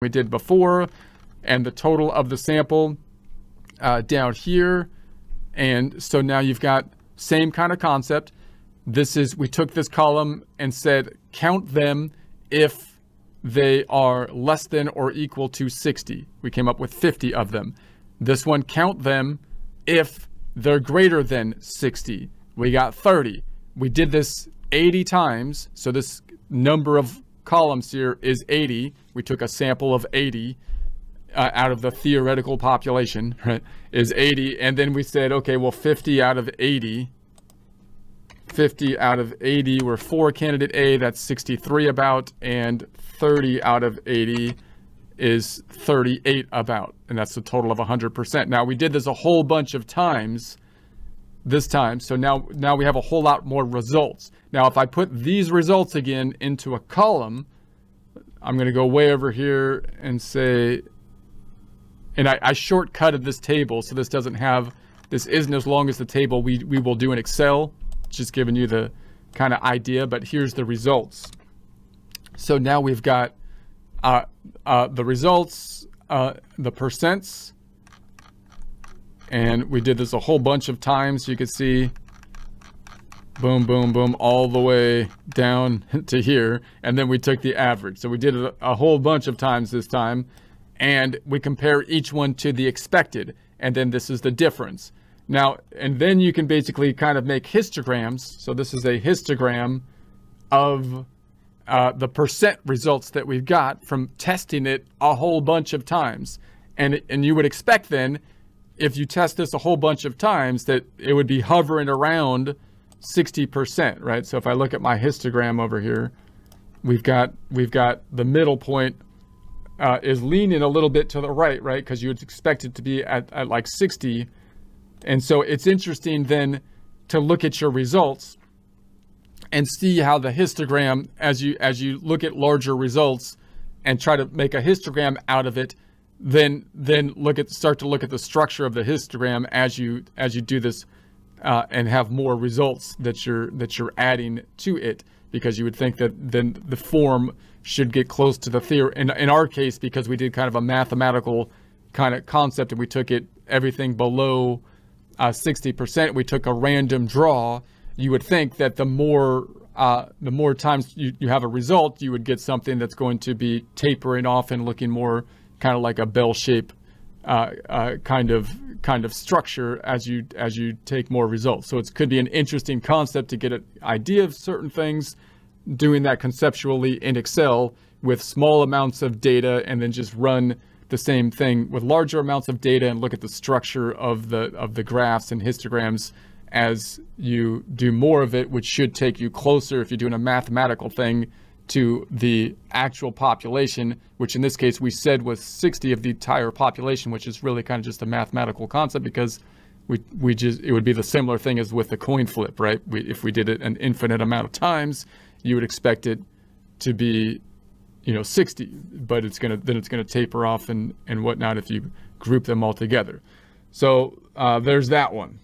we did before and the total of the sample uh, down here. And so now you've got same kind of concept. This is, we took this column and said, count them if they are less than or equal to 60. We came up with 50 of them. This one, count them if they're greater than 60. We got 30. We did this 80 times. So this number of columns here is 80. We took a sample of 80 uh, out of the theoretical population, right, is 80. And then we said, okay, well, 50 out of 80, 50 out of 80 were for candidate A, that's 63 about, and 30 out of 80 is 38 about, and that's a total of 100%. Now, we did this a whole bunch of times this time, so now, now we have a whole lot more results. Now, if I put these results again into a column, I'm going to go way over here and say and I, I shortcutted this table so this doesn't have, this isn't as long as the table we, we will do in Excel, just giving you the kind of idea, but here's the results. So now we've got uh, uh, the results, uh, the percents, and we did this a whole bunch of times. You can see boom, boom, boom, all the way down to here. And then we took the average. So we did it a whole bunch of times this time and we compare each one to the expected, and then this is the difference. Now, and then you can basically kind of make histograms. So this is a histogram of uh, the percent results that we've got from testing it a whole bunch of times. And, and you would expect then, if you test this a whole bunch of times, that it would be hovering around 60%, right? So if I look at my histogram over here, we've got, we've got the middle point uh, is leaning a little bit to the right, right? Because you would expect it to be at, at like 60. And so it's interesting then to look at your results and see how the histogram, as you as you look at larger results and try to make a histogram out of it, then then look at start to look at the structure of the histogram as you as you do this uh, and have more results that you're that you're adding to it because you would think that then the form should get close to the theory. In, in our case, because we did kind of a mathematical kind of concept and we took it everything below uh, 60%, we took a random draw. You would think that the more uh, the more times you, you have a result, you would get something that's going to be tapering off and looking more kind of like a bell shape uh, uh, kind of kind of structure as you as you take more results. So it could be an interesting concept to get an idea of certain things, doing that conceptually in Excel with small amounts of data and then just run the same thing with larger amounts of data and look at the structure of the of the graphs and histograms as you do more of it, which should take you closer if you're doing a mathematical thing to the actual population, which in this case we said was 60 of the entire population, which is really kind of just a mathematical concept because we, we just, it would be the similar thing as with the coin flip, right? We, if we did it an infinite amount of times, you would expect it to be, you know, 60, but it's to, then it's to taper off and, and whatnot if you group them all together. So uh, there's that one.